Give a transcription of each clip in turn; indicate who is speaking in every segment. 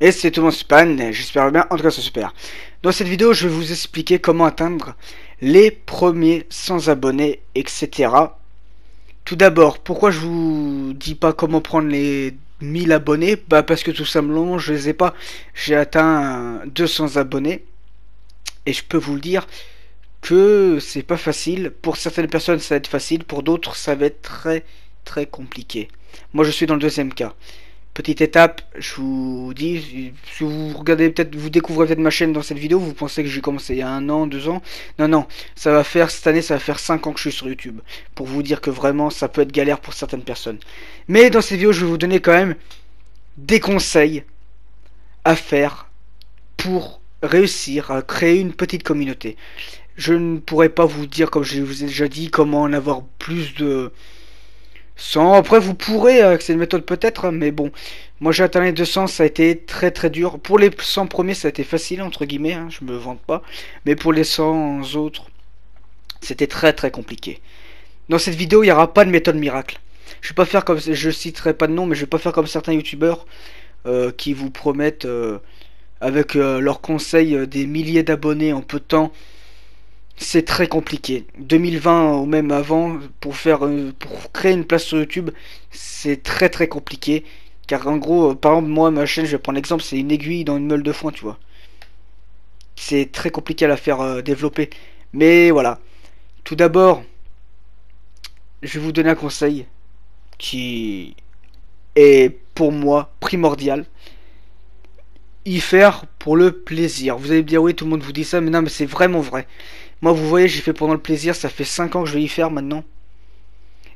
Speaker 1: Et c'est tout mon span, j'espère bien, en tout cas c'est super. Dans cette vidéo, je vais vous expliquer comment atteindre les premiers 100 abonnés, etc. Tout d'abord, pourquoi je vous dis pas comment prendre les 1000 abonnés? Bah parce que tout simplement, je les ai pas. J'ai atteint 200 abonnés. Et je peux vous le dire que c'est pas facile. Pour certaines personnes, ça va être facile. Pour d'autres, ça va être très très compliqué. Moi, je suis dans le deuxième cas. Petite étape, je vous dis, si vous regardez peut-être, vous découvrez peut-être ma chaîne dans cette vidéo, vous pensez que j'ai commencé il y a un an, deux ans. Non, non, ça va faire, cette année, ça va faire cinq ans que je suis sur YouTube. Pour vous dire que vraiment, ça peut être galère pour certaines personnes. Mais dans cette vidéo, je vais vous donner quand même des conseils à faire pour réussir à créer une petite communauté. Je ne pourrais pas vous dire, comme je vous ai déjà dit, comment en avoir plus de sans, après, vous pourrez avec cette méthode peut-être, mais bon. Moi j'ai atteint les 200, ça a été très très dur. Pour les 100 premiers, ça a été facile, entre guillemets, hein, je me vante pas. Mais pour les 100 autres, c'était très très compliqué. Dans cette vidéo, il n'y aura pas de méthode miracle. Je vais pas faire comme, je citerai pas de nom, mais je vais pas faire comme certains youtubeurs euh, qui vous promettent, euh, avec euh, leurs conseils, des milliers d'abonnés en peu de temps c'est très compliqué. 2020 ou même avant, pour faire, euh, pour créer une place sur YouTube, c'est très très compliqué. Car en gros, euh, par exemple, moi, ma chaîne, je vais prendre l'exemple, c'est une aiguille dans une meule de foin, tu vois. C'est très compliqué à la faire euh, développer. Mais voilà. Tout d'abord, je vais vous donner un conseil qui est pour moi primordial. Y faire pour le plaisir. Vous allez me dire, oui, tout le monde vous dit ça, mais non, mais c'est vraiment vrai. Moi, vous voyez, j'ai fait pendant le plaisir, ça fait 5 ans que je vais y faire maintenant.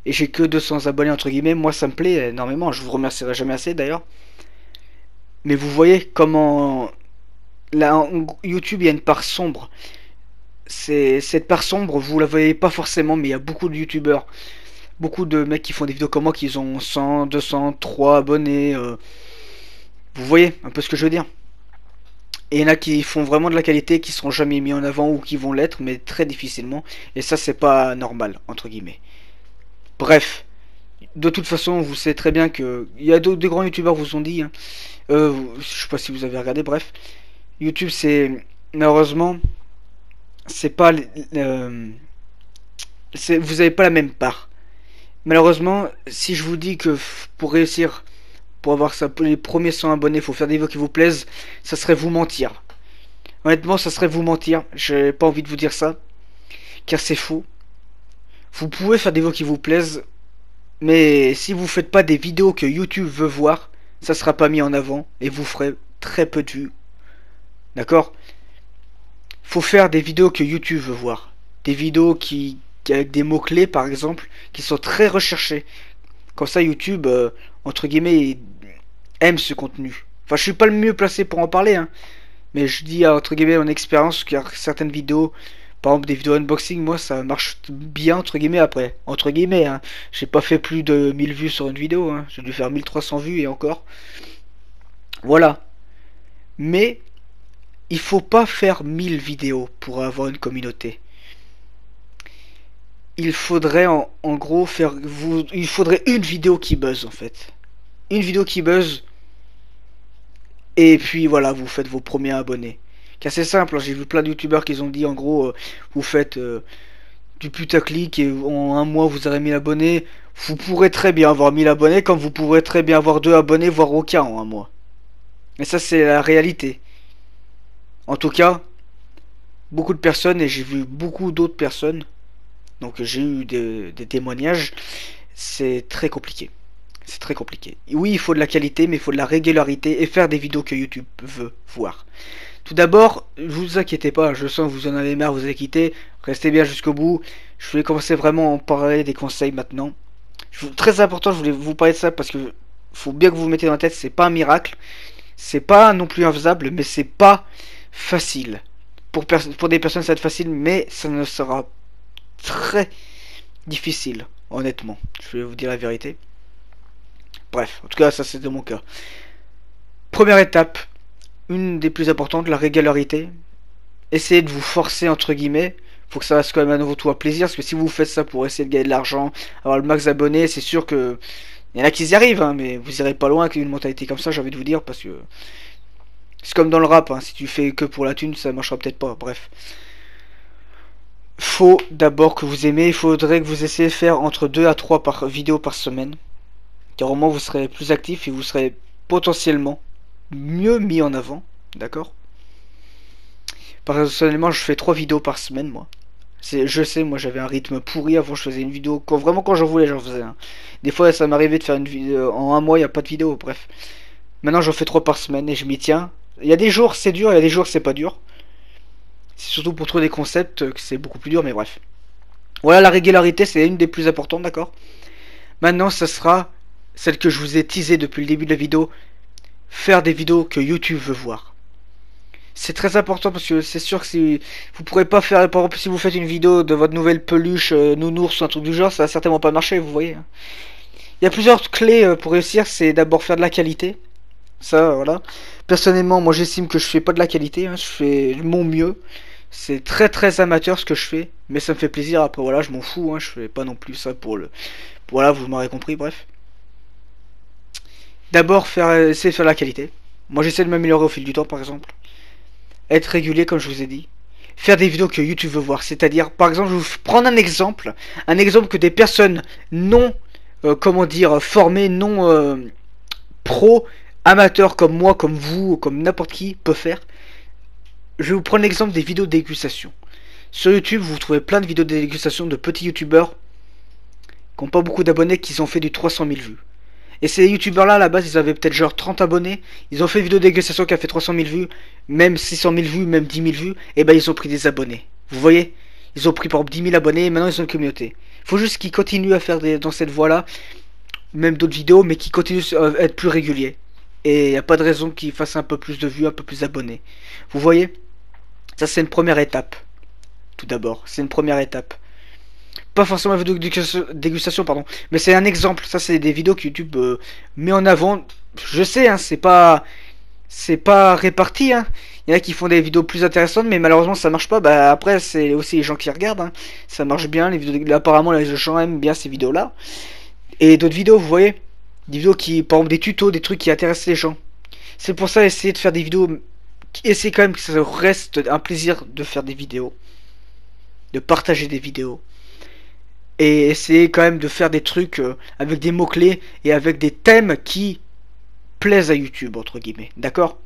Speaker 1: Et j'ai que 200 abonnés, entre guillemets. Moi, ça me plaît énormément. Je vous remercierai jamais assez, d'ailleurs. Mais vous voyez comment... Là, YouTube, il y a une part sombre. C'est Cette part sombre, vous la voyez pas forcément, mais il y a beaucoup de YouTubeurs. Beaucoup de mecs qui font des vidéos comme moi, qui ont 100, 200, 3 abonnés. Euh. Vous voyez un peu ce que je veux dire? Et il y en a qui font vraiment de la qualité, qui seront jamais mis en avant ou qui vont l'être, mais très difficilement. Et ça, c'est pas normal, entre guillemets. Bref. De toute façon, vous savez très bien que... Il y a des grands youtubeurs vous ont dit. Hein. Euh, je sais pas si vous avez regardé, bref. YouTube, c'est... Malheureusement, c'est pas... Euh, vous avez pas la même part. Malheureusement, si je vous dis que pour réussir pour avoir les premiers 100 abonnés, faut faire des vidéos qui vous plaisent, ça serait vous mentir. Honnêtement, ça serait vous mentir. J'ai pas envie de vous dire ça, car c'est faux. Vous pouvez faire des vidéos qui vous plaisent, mais si vous faites pas des vidéos que YouTube veut voir, ça sera pas mis en avant et vous ferez très peu de vues. D'accord? Faut faire des vidéos que YouTube veut voir. Des vidéos qui, avec des mots-clés par exemple, qui sont très recherchés. Comme ça YouTube, euh, entre guillemets, aime ce contenu. Enfin, je suis pas le mieux placé pour en parler, hein. Mais je dis, entre guillemets, en expérience, car certaines vidéos, par exemple des vidéos unboxing, moi ça marche bien, entre guillemets, après. Entre guillemets, hein. J'ai pas fait plus de 1000 vues sur une vidéo, hein. J'ai dû faire 1300 vues et encore. Voilà. Mais, il faut pas faire 1000 vidéos pour avoir une communauté il faudrait en, gros faire vous il faudrait une vidéo qui buzz en fait. Une vidéo qui buzz. Et puis voilà vous faites vos premiers abonnés. Car c'est simple hein, j'ai vu plein de youtubeurs qui ont dit en gros euh, vous faites euh, du putaclic et en un mois vous aurez 1000 abonnés. Vous pourrez très bien avoir 1000 abonnés comme vous pourrez très bien avoir deux abonnés voire aucun en un mois. Et ça c'est la réalité. En tout cas beaucoup de personnes et j'ai vu beaucoup d'autres personnes donc j'ai eu des, témoignages. C'est très compliqué. C'est très compliqué. Oui, il faut de la qualité, mais il faut de la régularité et faire des vidéos que YouTube veut voir. Tout d'abord, vous inquiétez pas, je sens que vous en avez marre, vous avez quitté. Restez bien jusqu'au bout. Je voulais commencer vraiment à parler des conseils maintenant. très important, je voulais vous parler de ça parce que faut bien que vous vous mettez dans la tête, c'est pas un miracle. C'est pas non plus infaisable, mais c'est pas facile. Pour, des personnes, ça va être facile, mais ça ne sera très difficile, honnêtement. Je vais vous dire la vérité. Bref, en tout cas, ça c'est de mon cas. Première étape, une des plus importantes, la régularité. Essayez de vous forcer, entre guillemets. Faut que ça reste quand même à nouveau tout à plaisir. Parce que si vous faites ça pour essayer de gagner de l'argent, avoir le max d'abonnés, c'est sûr que. Il y en a qui y arrivent, hein, mais vous irez pas loin avec une mentalité comme ça, j'ai envie de vous dire, parce que C'est comme dans le rap, hein. si tu fais que pour la thune, ça marchera peut-être pas. Bref. Faut d'abord que vous aimez, il faudrait que vous essayez de faire entre 2 à 3 par vidéo par semaine. Car au moins vous serez plus actif et vous serez potentiellement mieux mis en avant. D'accord? Personnellement, je fais 3 vidéos par semaine, moi. Je sais, moi j'avais un rythme pourri avant, je faisais une vidéo. Quand, vraiment, quand j'en voulais, j'en faisais un. Des fois, ça m'arrivait de faire une vidéo. En un mois, il n'y a pas de vidéo, bref. Maintenant, j'en fais 3 par semaine et je m'y tiens. Il y a des jours, c'est dur, il y a des jours, c'est pas dur. C'est surtout pour trouver des concepts que c'est beaucoup plus dur, mais bref. Voilà, la régularité, c'est une des plus importantes, d'accord? Maintenant, ce sera celle que je vous ai teasée depuis le début de la vidéo. Faire des vidéos que YouTube veut voir. C'est très important parce que c'est sûr que si vous pourrez pas faire, par exemple, si vous faites une vidéo de votre nouvelle peluche euh, nounours ou un truc du genre, ça va certainement pas marcher, vous voyez. Hein. Il y a plusieurs clés euh, pour réussir, c'est d'abord faire de la qualité. Ça, voilà. Personnellement, moi j'estime que je fais pas de la qualité, hein. je fais mon mieux. C'est très très amateur ce que je fais, mais ça me fait plaisir. Après voilà, je m'en fous, hein. je fais pas non plus ça pour le. Voilà, vous m'aurez compris, bref. D'abord, faire essayer de faire la qualité. Moi j'essaie de m'améliorer au fil du temps, par exemple. Être régulier, comme je vous ai dit. Faire des vidéos que YouTube veut voir. C'est-à-dire, par exemple, je vais vous prendre un exemple. Un exemple que des personnes non, euh, comment dire, formées, non euh, pro, amateurs comme moi, comme vous, comme n'importe qui peut faire. Je vous prendre l'exemple des vidéos de dégustation. Sur YouTube, vous trouvez plein de vidéos de dégustation de petits youtubeurs qui n'ont pas beaucoup d'abonnés, qui ont fait du 300 000 vues. Et ces youtubeurs là, à la base, ils avaient peut-être genre 30 abonnés. Ils ont fait une vidéo de dégustation qui a fait 300 000 vues, même 600 000 vues, même 10 000 vues. Et ben, ils ont pris des abonnés. Vous voyez? Ils ont pris par exemple 10 000 abonnés et maintenant ils ont une communauté. Faut juste qu'ils continuent à faire des, dans cette voie là, même d'autres vidéos, mais qui continuent à être plus réguliers. Et il n'y a pas de raison qu'ils fassent un peu plus de vues, un peu plus d'abonnés. Vous voyez? Ça, c'est une première étape. Tout d'abord, c'est une première étape. Pas forcément une vidéo de dégustation, pardon. Mais c'est un exemple. Ça, c'est des vidéos que YouTube euh, met en avant. Je sais, hein, c'est pas... C'est pas réparti, hein. Il y en a qui font des vidéos plus intéressantes, mais malheureusement ça marche pas. Bah après c'est aussi les gens qui regardent. Hein. Ça marche bien, les vidéos. Apparemment les gens aiment bien ces vidéos-là. Et d'autres vidéos, vous voyez, des vidéos qui, par exemple des tutos, des trucs qui intéressent les gens. C'est pour ça essayer de faire des vidéos. Essayez quand même que ça reste un plaisir de faire des vidéos, de partager des vidéos et essayer quand même de faire des trucs euh, avec des mots-clés et avec des thèmes qui plaisent à YouTube, entre guillemets. D'accord?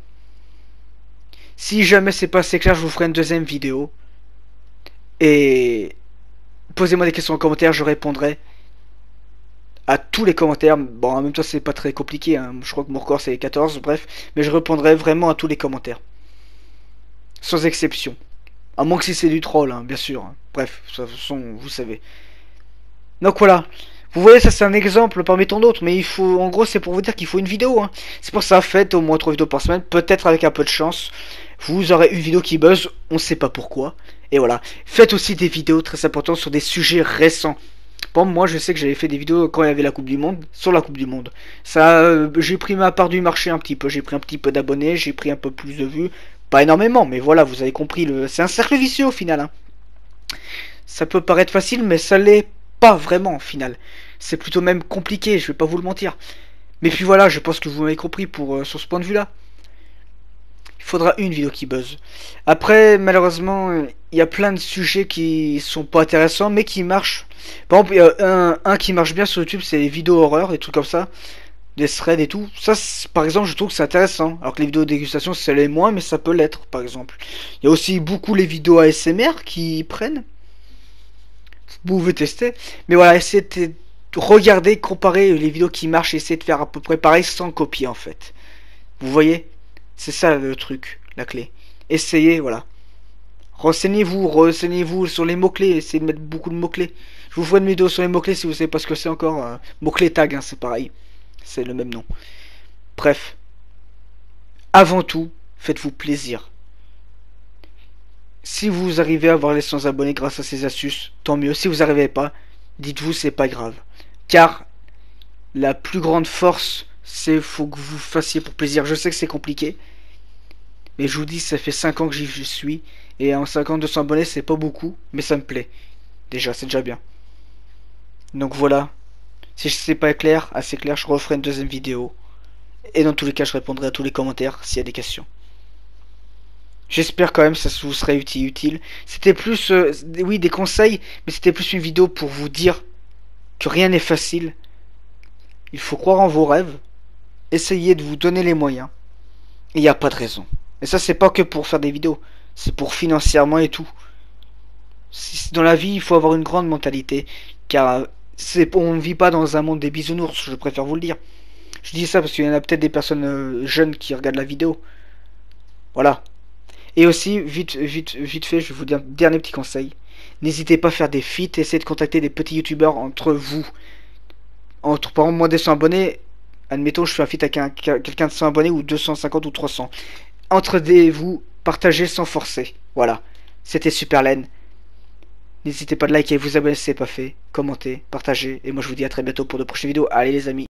Speaker 1: Si jamais c'est pas assez clair, je vous ferai une deuxième vidéo. Et posez-moi des questions en commentaire, je répondrai à tous les commentaires. Bon, en même temps, c'est pas très compliqué. Hein. Je crois que mon record c'est 14, bref. Mais je répondrai vraiment à tous les commentaires. Sans exception. À moins que si c'est du troll, hein, bien sûr. Bref, de toute vous savez. Donc voilà. Vous voyez, ça c'est un exemple parmi tant d'autres, mais il faut, en gros, c'est pour vous dire qu'il faut une vidéo. Hein. C'est pour ça, faites au moins 3 vidéos par semaine, peut-être avec un peu de chance. Vous aurez une vidéo qui buzz, on sait pas pourquoi. Et voilà. Faites aussi des vidéos très importantes sur des sujets récents. Bon, moi, je sais que j'avais fait des vidéos quand il y avait la Coupe du Monde, sur la Coupe du Monde. Ça, euh, j'ai pris ma part du marché un petit peu. J'ai pris un petit peu d'abonnés, j'ai pris un peu plus de vues. Énormément, mais voilà, vous avez compris. Le... C'est un cercle vicieux au final. Hein. Ça peut paraître facile, mais ça l'est pas vraiment au final. C'est plutôt même compliqué, je vais pas vous le mentir. Mais puis voilà, je pense que vous m'avez compris pour euh, sur ce point de vue-là. Il faudra une vidéo qui buzz. Après, malheureusement, il y a plein de sujets qui sont pas intéressants, mais qui marchent. Par exemple, a un, qui marche bien sur YouTube, c'est les vidéos horreur, des trucs comme ça. Des threads et tout. Ça, par exemple, je trouve que c'est intéressant. Alors que les vidéos de dégustation, c'est les moins, mais ça peut l'être, par exemple. Il y a aussi beaucoup les vidéos ASMR qui prennent vous pouvez tester. Mais voilà, essayez de regarder, comparer les vidéos qui marchent, essayez de faire à peu près pareil sans copier en fait. Vous voyez? C'est ça le truc, la clé. Essayez, voilà. Renseignez-vous, renseignez-vous sur les mots-clés, essayez de mettre beaucoup de mots-clés. Je vous ferai une vidéo sur les mots-clés si vous savez pas ce que c'est encore. Euh, mots-clés tag, hein, c'est pareil. C'est le même nom. Bref. Avant tout, faites-vous plaisir. Si vous arrivez à avoir les 100 abonnés grâce à ces astuces, tant mieux. Si vous n'arrivez pas, dites-vous c'est pas grave. Car la plus grande force, c'est faut que vous fassiez pour plaisir. Je sais que c'est compliqué. Mais je vous dis, ça fait 5 ans que j'y suis. Et en 5 ans, 200 abonnés, c'est pas beaucoup. Mais ça me plaît. Déjà, c'est déjà bien. Donc voilà. Si c'est pas clair, assez clair, je referai une deuxième vidéo. Et dans tous les cas, je répondrai à tous les commentaires s'il y a des questions. J'espère quand même que ça vous serait utile. C'était plus, euh, oui, des conseils, mais c'était plus une vidéo pour vous dire que rien n'est facile. Il faut croire en vos rêves, essayez de vous donner les moyens. Il n'y a pas de raison. Et ça, c'est pas que pour faire des vidéos, c'est pour financièrement et tout. Dans la vie, il faut avoir une grande mentalité, car on ne vit pas dans un monde des bisounours, je préfère vous le dire. Je dis ça parce qu'il y en a peut-être des personnes euh, jeunes qui regardent la vidéo. Voilà. Et aussi, vite, vite, vite fait, je vais vous dire un dernier petit conseil. N'hésitez pas à faire des feats, essayez de contacter des petits youtubeurs entre vous. Entre par exemple, moins de 100 abonnés, admettons, je fais un feat avec quelqu'un de 100 abonnés ou 250 ou 300. Entre vous, partagez sans forcer. Voilà. C'était Super Laine. N'hésitez pas de liker, vous abonner si ce n'est pas fait, commenter, partager. Et moi je vous dis à très bientôt pour de prochaines vidéos. Allez les amis.